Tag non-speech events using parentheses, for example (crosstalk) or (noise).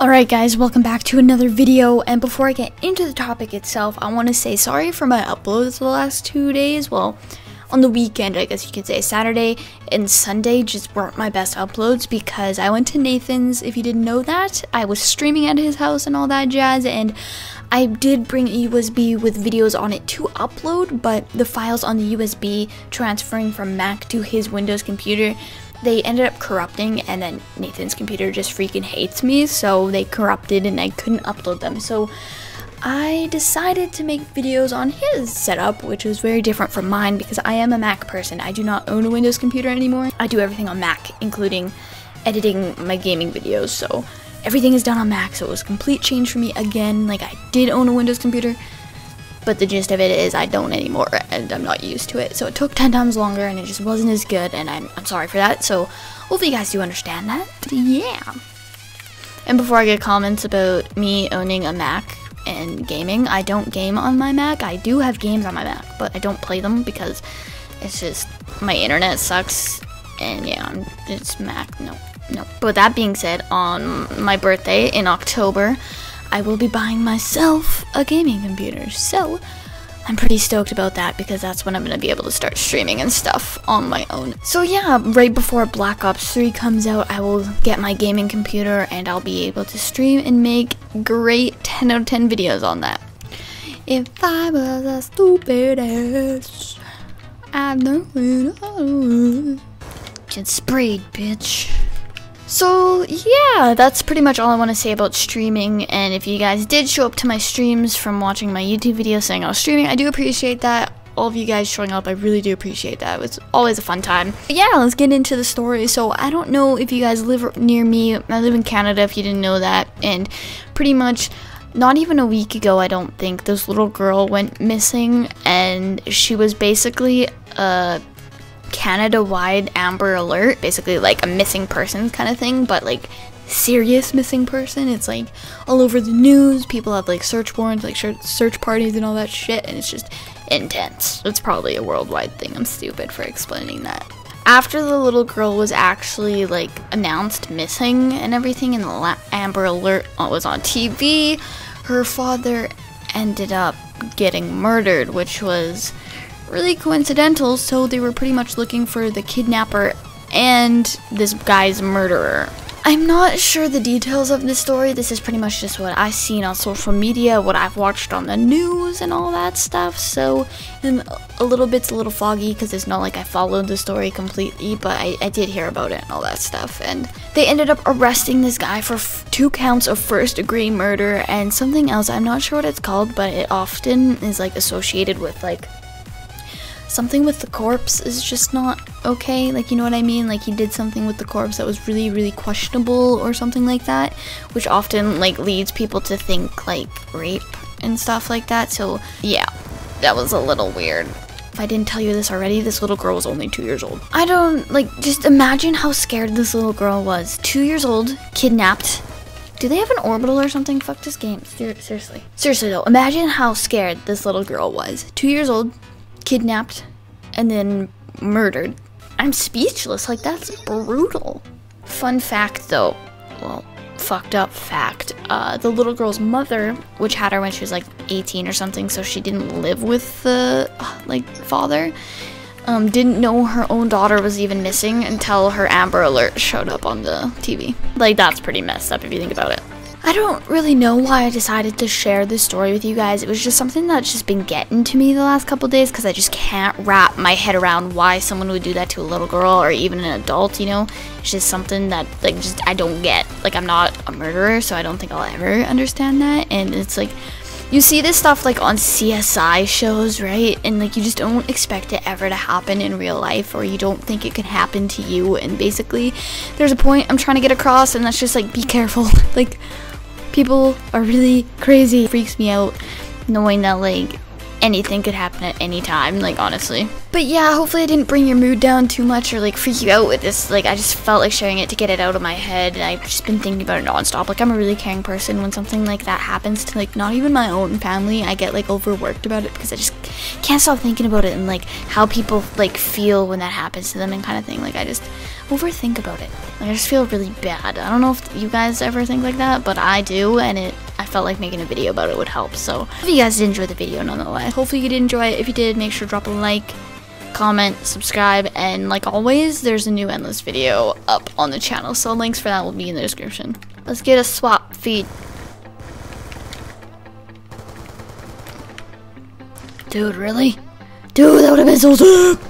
Alright guys, welcome back to another video, and before I get into the topic itself, I want to say sorry for my uploads the last two days, well, on the weekend, I guess you could say, Saturday and Sunday just weren't my best uploads because I went to Nathan's, if you didn't know that, I was streaming at his house and all that jazz, and I did bring a USB with videos on it to upload, but the files on the USB transferring from Mac to his Windows computer they ended up corrupting and then Nathan's computer just freaking hates me so they corrupted and I couldn't upload them. So I decided to make videos on his setup which was very different from mine because I am a Mac person. I do not own a Windows computer anymore. I do everything on Mac including editing my gaming videos. So everything is done on Mac so it was a complete change for me again. Like I did own a Windows computer but the gist of it is I don't anymore and I'm not used to it. So it took 10 times longer and it just wasn't as good and I'm, I'm sorry for that. So hopefully you guys do understand that. Yeah. And before I get comments about me owning a Mac and gaming, I don't game on my Mac. I do have games on my Mac, but I don't play them because it's just my internet sucks and yeah, I'm, it's Mac. No, no. But that being said, on my birthday in October, I will be buying myself a gaming computer. So, I'm pretty stoked about that because that's when I'm going to be able to start streaming and stuff on my own. So yeah, right before Black Ops 3 comes out, I will get my gaming computer and I'll be able to stream and make great 10 out of 10 videos on that. If I was a stupid ass, I'd know it Get sprayed, bitch. So yeah, that's pretty much all I want to say about streaming. And if you guys did show up to my streams from watching my YouTube video saying I was streaming, I do appreciate that. All of you guys showing up, I really do appreciate that. It was always a fun time. But yeah, let's get into the story. So I don't know if you guys live near me. I live in Canada if you didn't know that. And pretty much not even a week ago, I don't think, this little girl went missing. And she was basically a Canada-wide Amber Alert, basically like a missing person kind of thing, but like serious missing person. It's like all over the news. People have like search warrants, like search parties and all that shit, and it's just intense. It's probably a worldwide thing. I'm stupid for explaining that. After the little girl was actually like announced missing and everything, and the Amber Alert was on TV, her father ended up getting murdered, which was really coincidental, so they were pretty much looking for the kidnapper and this guy's murderer. I'm not sure the details of this story. This is pretty much just what I've seen on social media, what I've watched on the news, and all that stuff. So, a little bit's a little foggy because it's not like I followed the story completely, but I, I did hear about it and all that stuff. And they ended up arresting this guy for two counts of first degree murder and something else. I'm not sure what it's called, but it often is like associated with like something with the corpse is just not okay. Like, you know what I mean? Like, he did something with the corpse that was really, really questionable or something like that, which often, like, leads people to think, like, rape and stuff like that. So, yeah, that was a little weird. If I didn't tell you this already, this little girl was only two years old. I don't, like, just imagine how scared this little girl was. Two years old, kidnapped, do they have an orbital or something? Fuck this game. Seriously. Seriously though, imagine how scared this little girl was. Two years old, kidnapped, and then murdered. I'm speechless. Like, that's brutal. Fun fact, though. Well, fucked up fact. Uh, the little girl's mother, which had her when she was like 18 or something, so she didn't live with the like father, um, didn't know her own daughter was even missing until her Amber Alert showed up on the TV. Like that's pretty messed up if you think about it. I don't really know why I decided to share this story with you guys. It was just something that's just been getting to me the last couple days because I just can't wrap my head around why someone would do that to a little girl or even an adult, you know? It's just something that, like, just I don't get. Like, I'm not a murderer, so I don't think I'll ever understand that. And it's like, you see this stuff, like, on CSI shows, right? And, like, you just don't expect it ever to happen in real life or you don't think it could happen to you. And basically, there's a point I'm trying to get across, and that's just, like, be careful. (laughs) like, people are really crazy. It freaks me out knowing that like anything could happen at any time, like honestly. But yeah, hopefully I didn't bring your mood down too much or like freak you out with this. Like I just felt like sharing it to get it out of my head. And I've just been thinking about it nonstop. Like I'm a really caring person. When something like that happens to like not even my own family, I get like overworked about it because I just can't stop thinking about it and like how people like feel when that happens to them and kind of thing. Like I just overthink about it. Like I just feel really bad. I don't know if you guys ever think like that, but I do, and it felt like making a video about it would help. So if you guys did enjoy the video nonetheless, hopefully you did enjoy it. If you did, make sure to drop a like, comment, subscribe, and like always, there's a new endless video up on the channel. So links for that will be in the description. Let's get a swap feed. Dude, really? Dude, that would have been so sick!